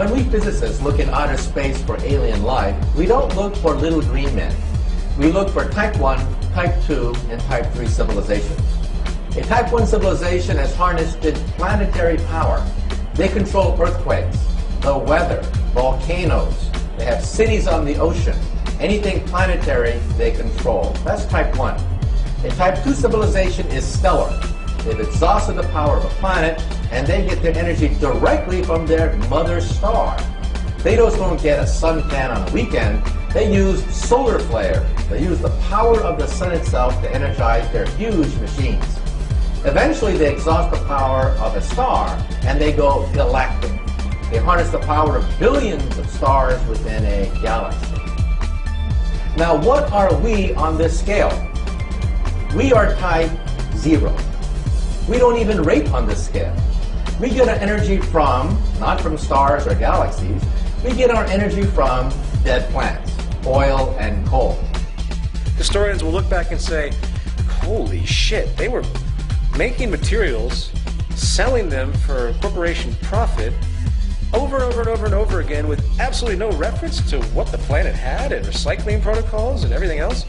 When we physicists look in outer space for alien life, we don't look for little green men. We look for type 1, type 2, and type 3 civilizations. A type 1 civilization has harnessed planetary power. They control earthquakes, the weather, volcanoes. They have cities on the ocean. Anything planetary, they control. That's type 1. A type 2 civilization is stellar. They've exhausted the power of a planet, and they get their energy directly from their mother star. They don't get a suntan on a weekend. They use solar flare. They use the power of the sun itself to energize their huge machines. Eventually, they exhaust the power of a star, and they go galactic. They harness the power of billions of stars within a galaxy. Now, what are we on this scale? We are type zero. We don't even rate on this scale. We get our energy from, not from stars or galaxies, we get our energy from dead plants, oil and coal. Historians will look back and say, holy shit, they were making materials, selling them for corporation profit, over and over and over and over again with absolutely no reference to what the planet had and recycling protocols and everything else.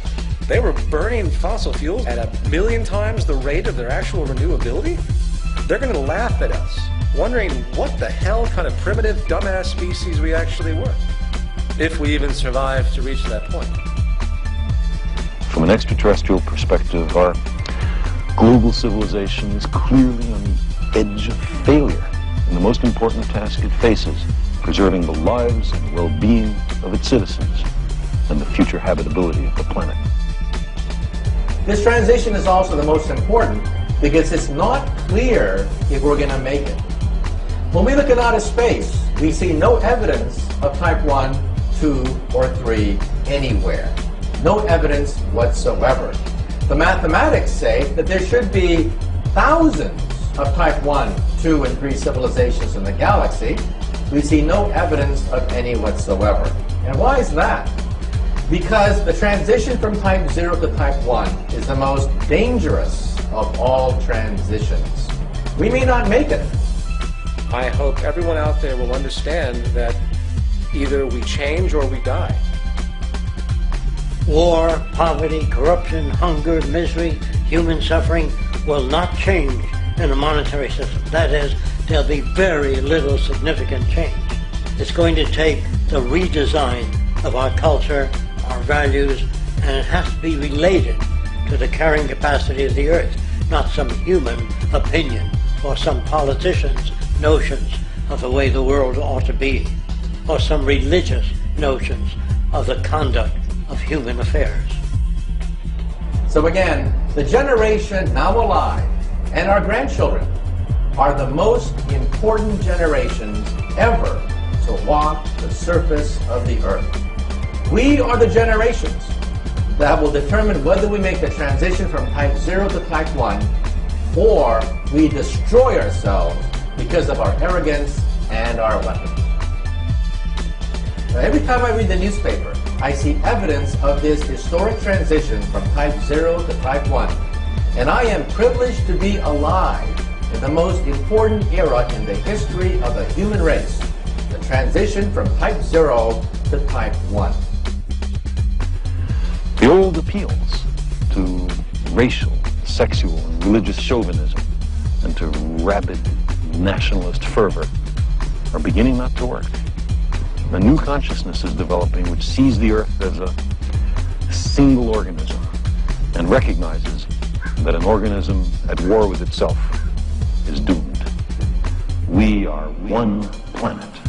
They were burning fossil fuels at a million times the rate of their actual renewability. They're going to laugh at us, wondering what the hell kind of primitive, dumbass species we actually were, if we even survived to reach that point. From an extraterrestrial perspective, our global civilization is clearly on the edge of failure in the most important task it faces, preserving the lives and well-being of its citizens and the future habitability of the planet. This transition is also the most important because it's not clear if we're going to make it. When we look at outer space, we see no evidence of type 1, 2, or 3 anywhere. No evidence whatsoever. The mathematics say that there should be thousands of type 1, 2, and 3 civilizations in the galaxy, we see no evidence of any whatsoever. And why is that? Because the transition from type 0 to type 1 is the most dangerous of all transitions. We may not make it. I hope everyone out there will understand that either we change or we die. War, poverty, corruption, hunger, misery, human suffering will not change in a monetary system. That is, there'll be very little significant change. It's going to take the redesign of our culture, our values, and it has to be related to the carrying capacity of the earth, not some human opinion or some politician's notions of the way the world ought to be, or some religious notions of the conduct of human affairs. So again, the generation now alive and our grandchildren are the most important generations ever to walk the surface of the earth. We are the generations that will determine whether we make the transition from type 0 to type 1 or we destroy ourselves because of our arrogance and our weapons. Now, every time I read the newspaper, I see evidence of this historic transition from type 0 to type 1 and I am privileged to be alive in the most important era in the history of the human race, the transition from type 0 to type 1. Appeals to racial, sexual, and religious chauvinism and to rabid nationalist fervor are beginning not to work. A new consciousness is developing which sees the earth as a single organism and recognizes that an organism at war with itself is doomed. We are one planet.